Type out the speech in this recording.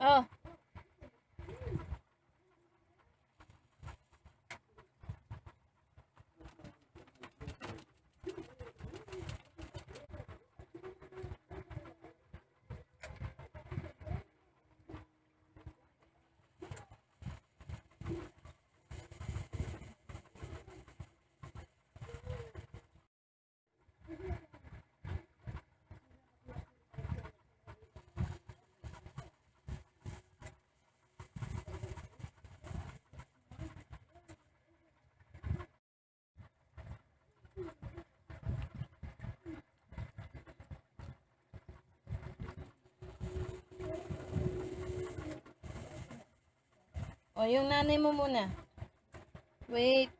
Oh. O, yung nanay mo muna. Wait.